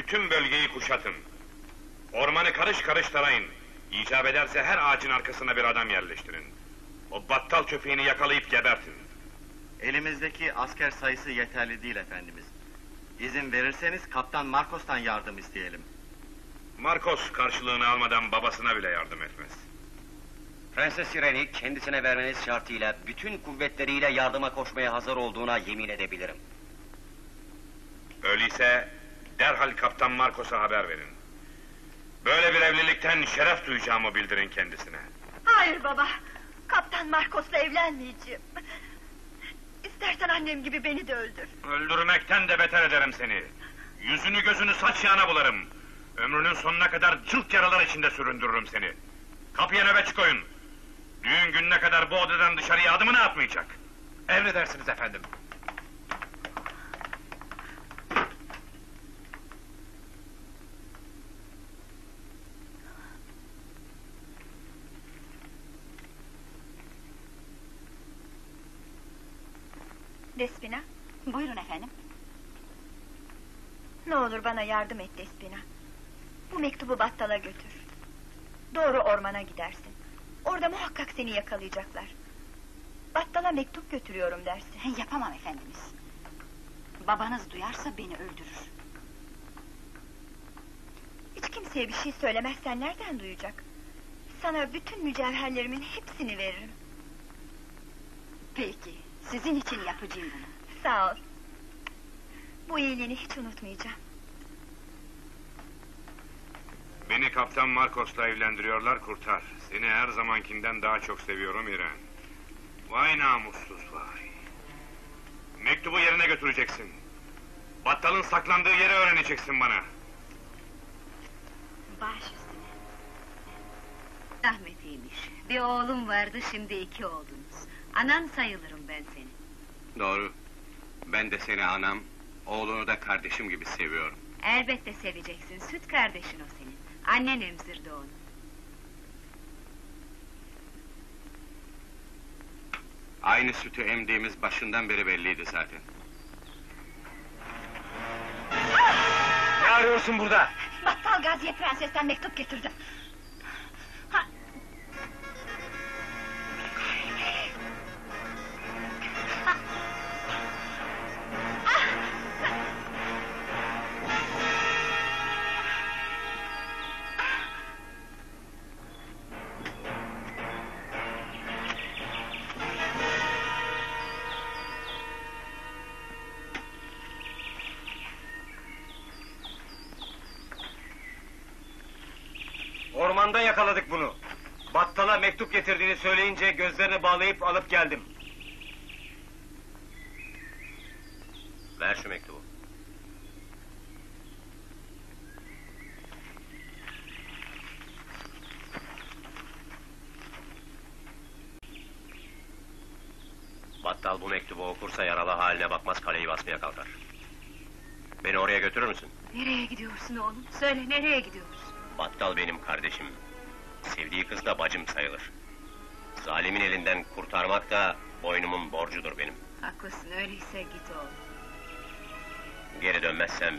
Bütün bölgeyi kuşatın. Ormanı karış karış tarayın. İcap ederse her ağacın arkasına bir adam yerleştirin. O battal köpeğini yakalayıp gebertin. Elimizdeki asker sayısı yeterli değil efendimiz. İzin verirseniz Kaptan Marcos'tan yardım isteyelim. Marcos karşılığını almadan babasına bile yardım etmez. Prenses Sireni kendisine vermeniz şartıyla bütün kuvvetleriyle yardıma koşmaya hazır olduğuna yemin edebilirim. Öyleyse derhal Kaptan Marcos'a haber verin. Böyle bir evlilikten şeref duyacağımı bildirin kendisine. Hayır baba. Kaptan Marcos'la evlenmeyeceğim. İstersen annem gibi beni de öldür. Öldürmekten de beter ederim seni. Yüzünü gözünü saç yağına bularım. Ömrünün sonuna kadar cılk yaralar içinde süründürürüm seni. Kapıya nöbetçi koyun. Düğün gününe kadar bu odadan dışarıya adımını atmayacak. Emredersiniz efendim. Despina, Buyurun efendim. ne olur bana yardım et Despina. Bu mektubu battala götür. Doğru ormana gidersin. Orada muhakkak seni yakalayacaklar. Battala mektup götürüyorum dersin. Yapamam efendimiz. Babanız duyarsa beni öldürür. Hiç kimseye bir şey söylemezsen nereden duyacak? Sana bütün mücevherlerimin hepsini veririm. Peki, sizin için yapacağım bunu. Sağ ol. Bu iyiliğini hiç unutmayacağım. Beni Kaptan Marcos'la evlendiriyorlar kurtar. Seni her zamankinden daha çok seviyorum İren. Vay namussuz vay. Mektubu yerine götüreceksin. Battalın saklandığı yeri öğreneceksin bana. Baş üstüne. Rahmetliymiş. Bir oğlum vardı, şimdi iki oldunuz. Anan sayılırım ben senin. Doğru. Ben de seni anam, oğlunu da kardeşim gibi seviyorum. Elbette seveceksin, süt kardeşin o senin. Annen emzirdi onu. Aynı sütü emdiğimiz başından beri belliydi zaten. Ne arıyorsun burada? Battal Gazi'ye prensesten mektup getirdim. Ormanda yakaladık bunu. Battala mektup getirdiğini söyleyince gözlerini bağlayıp alıp geldim. Ver şu mektubu. Battal bu mektubu okursa yaralı haline bakmaz kaleyi basmaya kalkar. Beni oraya götürür müsün? Nereye gidiyorsun oğlum? Söyle, nereye gidiyoruz? Battal benim kardeşim. Sevdiği kız da bacım sayılır. Zalimin elinden kurtarmak da boynumun borcudur benim. Haklısın, öyleyse git oğlum. Geri dönmezsem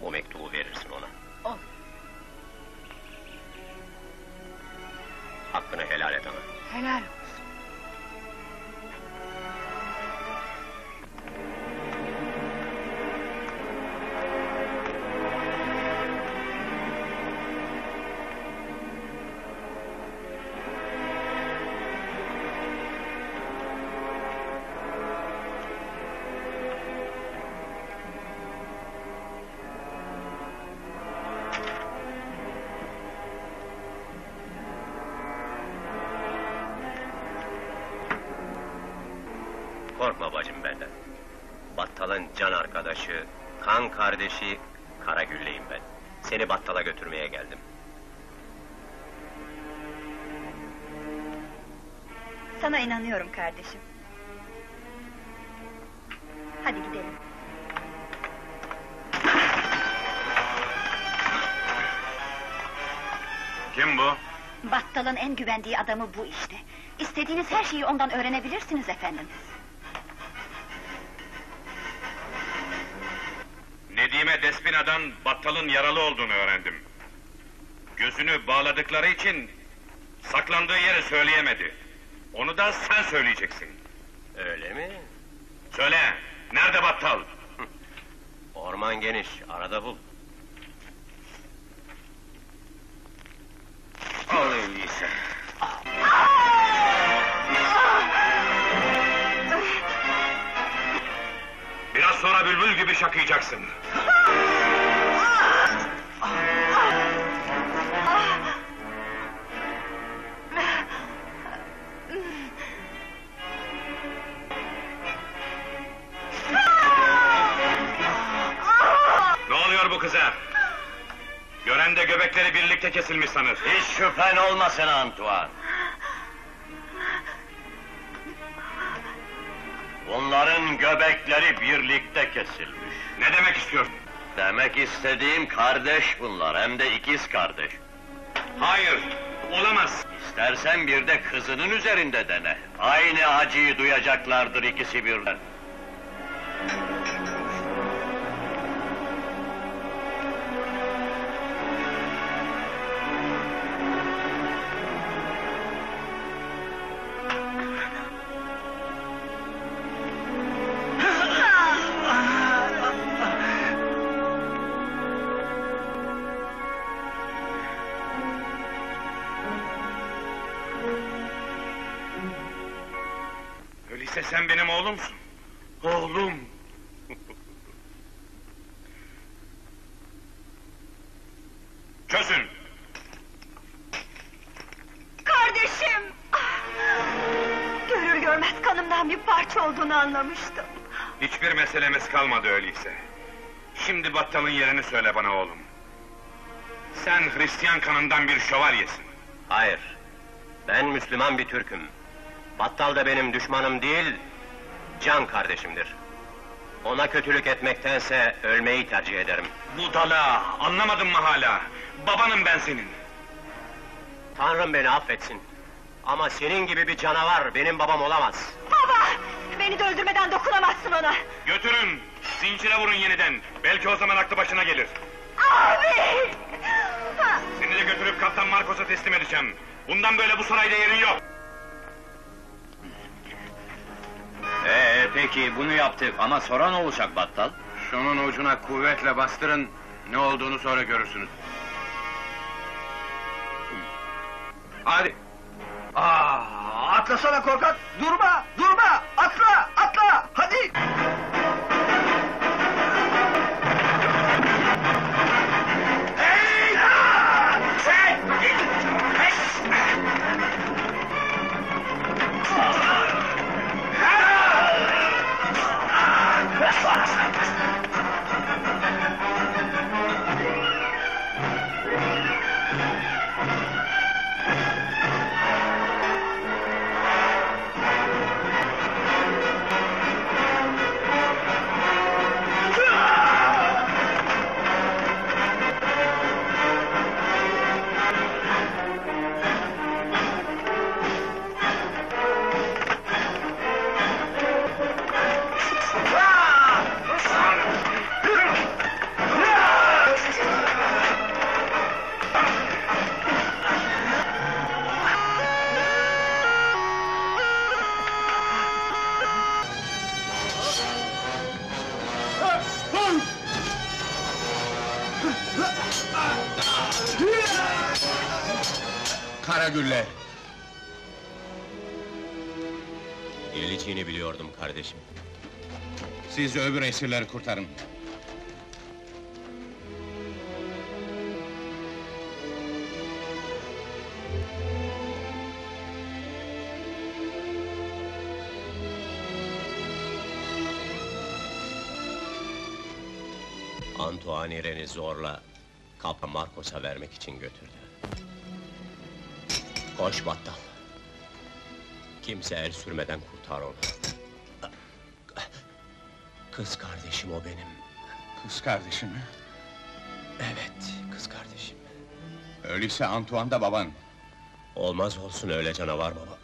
bu mektubu verirsin ona. Olur. Hakkını helal et ana. Helal olsun. Arkadaşı, kan kardeşi Karagül'leyim ben. Seni Battal'a götürmeye geldim. Sana inanıyorum kardeşim. Hadi gidelim. Kim bu? Battalın en güvendiği adamı bu işte. İstediğiniz her şeyi ondan öğrenebilirsiniz efendim. Nedime Despina'dan battalın yaralı olduğunu öğrendim. Gözünü bağladıkları için saklandığı yeri söyleyemedi. Onu da sen söyleyeceksin. Öyle mi? Söyle, nerede battal? Orman geniş, arada bul. Al öyleyse. Biraz sonra bülbül gibi şakıyacaksın. oluyor bu kıza? Gören de göbekleri birlikte kesilmiş sanır. Hiç şüphen olmasın Antoine. Bunların göbekleri birlikte kesilmiş. Ne demek istiyorsun? Demek istediğim kardeş bunlar, hem de ikiz kardeş. Hayır, olamaz. İstersen bir de kızının üzerinde dene. Aynı acıyı duyacaklardır ikisi birden. Sen benim oğlumsun. Oğlum. Çözün. Kardeşim! Görür görmez kanımdan bir parça olduğunu anlamıştım. Hiçbir meselemiz kalmadı öyleyse. Şimdi battalın yerini söyle bana oğlum. Sen Hristiyan kanından bir şövalyesin. Hayır. Ben Müslüman bir Türk'üm. Battal da benim düşmanım değil, can kardeşimdir. Ona kötülük etmektense ölmeyi tercih ederim. Budala, anlamadın mı hala? Babanım ben senin. Tanrım beni affetsin. Ama senin gibi bir canavar benim babam olamaz. Baba! Beni de öldürmeden dokunamazsın ona! Götürün, zincire vurun yeniden. Belki o zaman aklı başına gelir. Abi! Seni de götürüp Kaptan Marcos'a teslim edeceğim. Bundan böyle bu sarayda yerin yok. Peki bunu yaptık ama sonra ne olacak Battal? Şunun ucuna kuvvetle bastırın, ne olduğunu sonra görürsünüz. Hadi. Aa, atlasana korkak! Durma! Durma! Karagülle. Geleceğini biliyordum kardeşim. Siz öbür esirleri kurtarın. Antoine İren'i zorla Kaptan Marcos'a vermek için götürdü. Koş battal. Kimse el sürmeden kurtar onu. Kız kardeşim o benim. Kız kardeşim mi? Evet, kız kardeşim. Öyleyse Antoine da baban. Olmaz olsun öyle canavar baba.